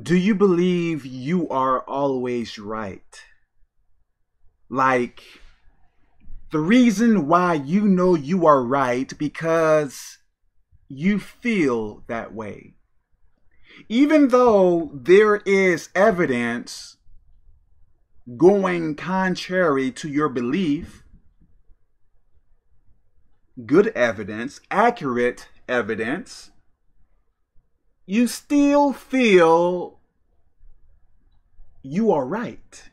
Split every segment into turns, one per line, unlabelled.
Do you believe you are always right? Like, the reason why you know you are right because you feel that way. Even though there is evidence going contrary to your belief, good evidence, accurate evidence, you still feel you are right.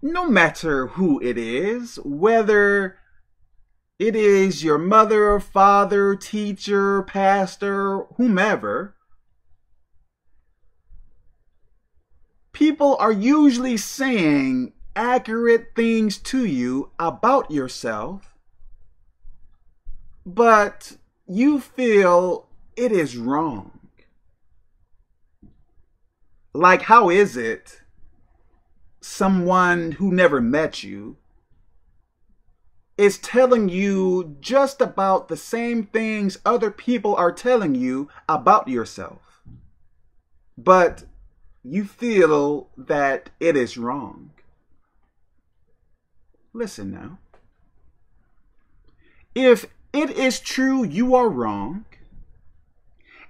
No matter who it is, whether it is your mother, father, teacher, pastor, whomever, people are usually saying accurate things to you about yourself, but you feel it is wrong. Like, how is it someone who never met you is telling you just about the same things other people are telling you about yourself, but you feel that it is wrong? Listen now. If it is true you are wrong,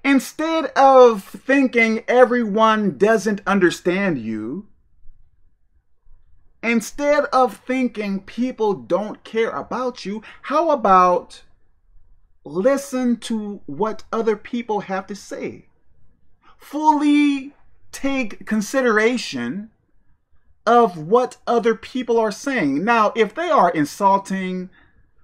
instead of thinking everyone doesn't understand you, instead of thinking people don't care about you, how about listen to what other people have to say? Fully take consideration of what other people are saying. Now, if they are insulting,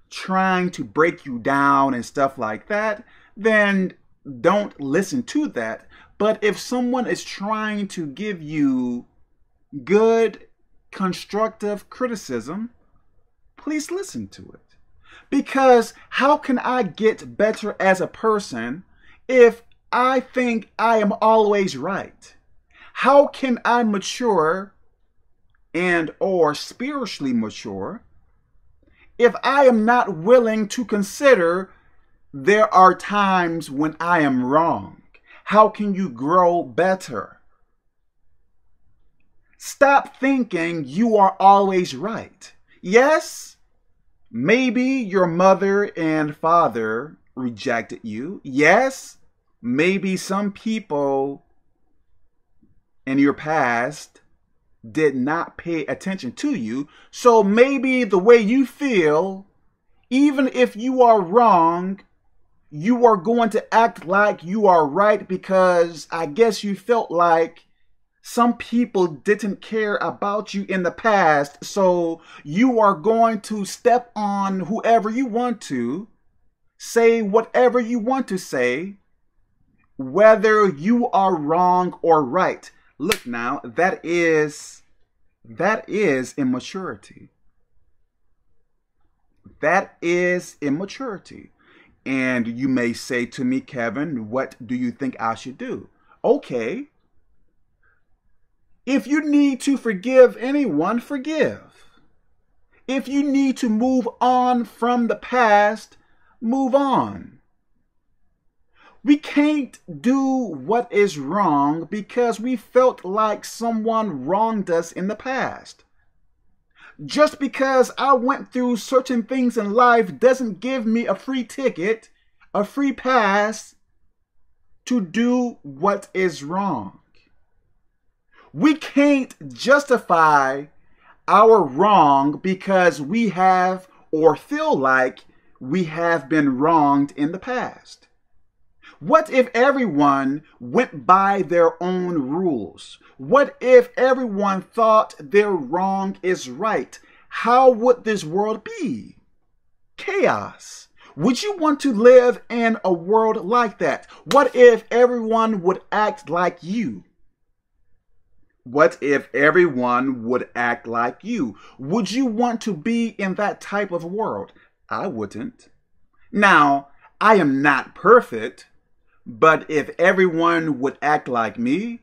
trying to break you down and stuff like that, then don't listen to that. But if someone is trying to give you good, constructive criticism, please listen to it. Because how can I get better as a person if I think I am always right? How can I mature and or spiritually mature if I am not willing to consider there are times when I am wrong? How can you grow better? Stop thinking you are always right. Yes, maybe your mother and father rejected you. Yes, maybe some people in your past did not pay attention to you. So maybe the way you feel, even if you are wrong, you are going to act like you are right because I guess you felt like some people didn't care about you in the past. So you are going to step on whoever you want to, say whatever you want to say, whether you are wrong or right. Look now, that is that is immaturity. That is immaturity. And you may say to me, Kevin, what do you think I should do? Okay. If you need to forgive anyone, forgive. If you need to move on from the past, move on. We can't do what is wrong because we felt like someone wronged us in the past. Just because I went through certain things in life doesn't give me a free ticket, a free pass to do what is wrong. We can't justify our wrong because we have or feel like we have been wronged in the past. What if everyone went by their own rules? What if everyone thought their wrong is right? How would this world be? Chaos. Would you want to live in a world like that? What if everyone would act like you? What if everyone would act like you? Would you want to be in that type of world? I wouldn't. Now, I am not perfect. But if everyone would act like me,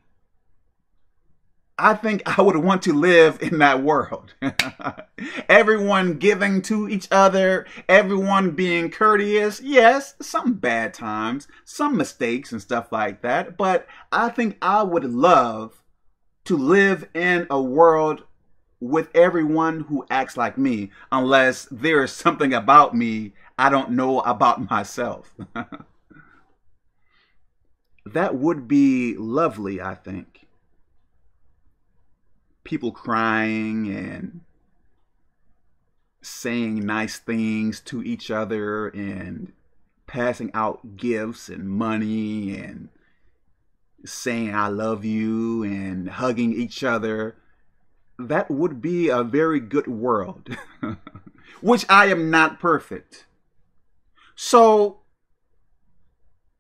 I think I would want to live in that world. everyone giving to each other, everyone being courteous. Yes, some bad times, some mistakes and stuff like that. But I think I would love to live in a world with everyone who acts like me, unless there is something about me I don't know about myself. That would be lovely, I think people crying and saying nice things to each other and passing out gifts and money and saying I love you and hugging each other, that would be a very good world, which I am not perfect. So,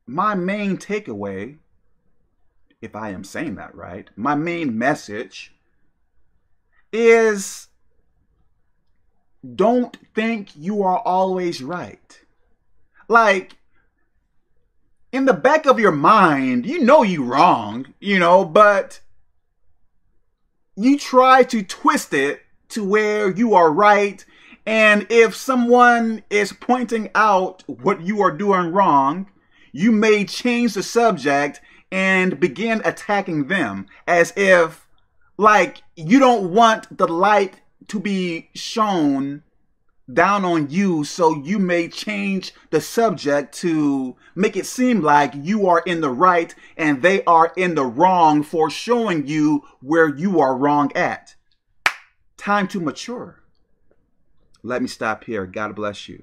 my main takeaway, if I am saying that right, my main message is don't think you are always right. Like, in the back of your mind, you know you wrong, you know, but you try to twist it to where you are right. And if someone is pointing out what you are doing wrong, you may change the subject and begin attacking them as if like you don't want the light to be shown down on you so you may change the subject to make it seem like you are in the right and they are in the wrong for showing you where you are wrong at. Time to mature. Let me stop here. God bless you.